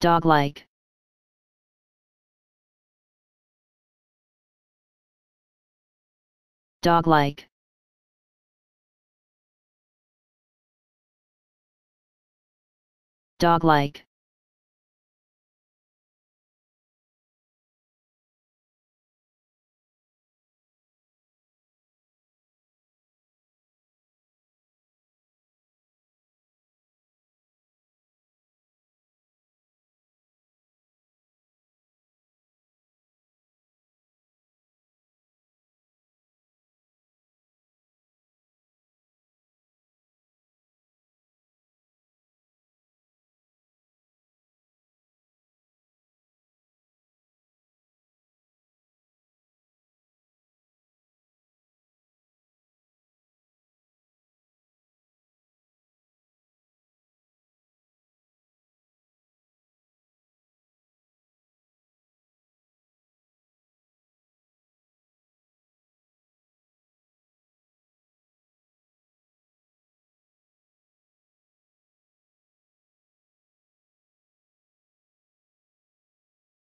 dog-like. Dog-like. Dog-like.